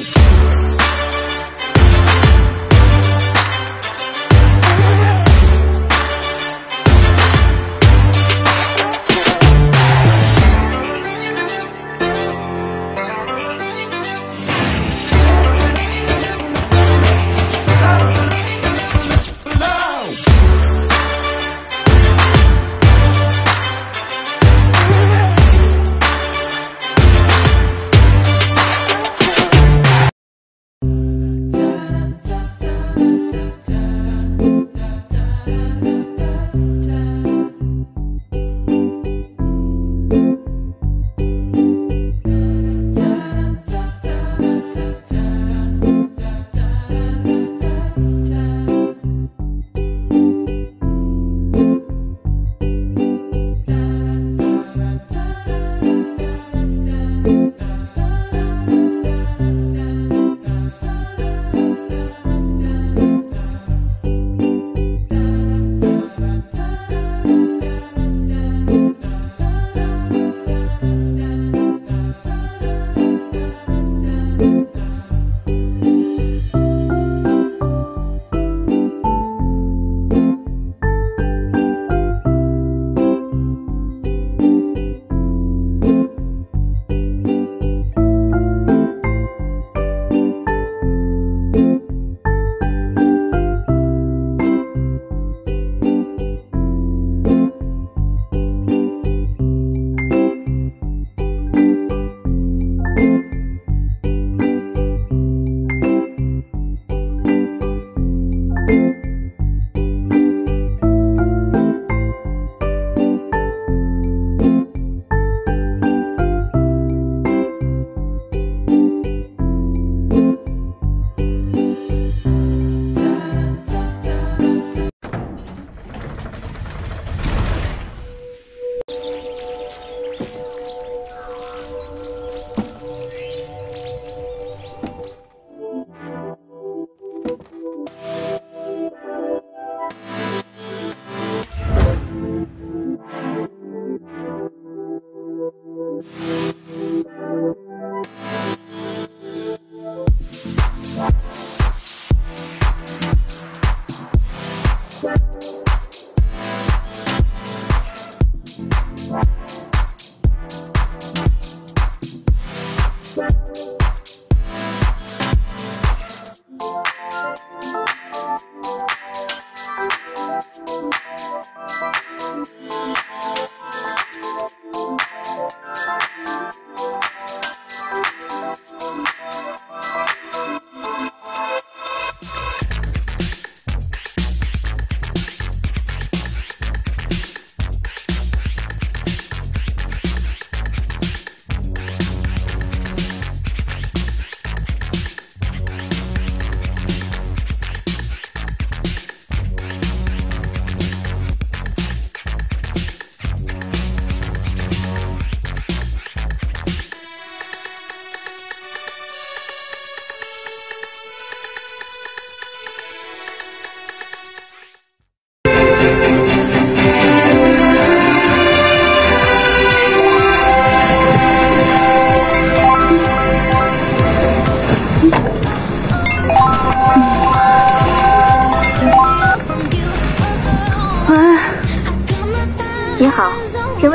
go.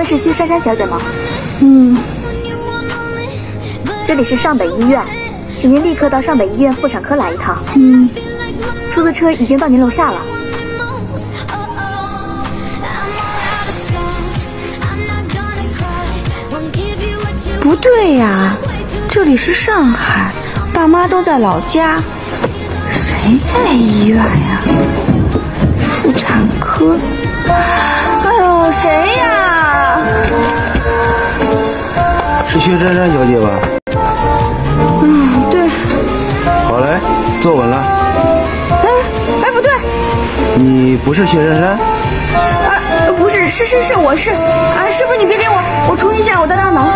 是薛珊珊小姐吗？嗯，这里是上北医院，请您立刻到上北医院妇产科来一趟。嗯，出租车已经到您楼下了。不对呀，这里是上海，爸妈都在老家，谁在医院呀？妇产科。哎呦，谁呀？是薛珊珊小姐吧？嗯，对。好嘞，坐稳了。哎，哎，不对，你不是薛珊珊？啊，不是，是是是，我是。啊，师傅你别理我，我重新下我的大脑。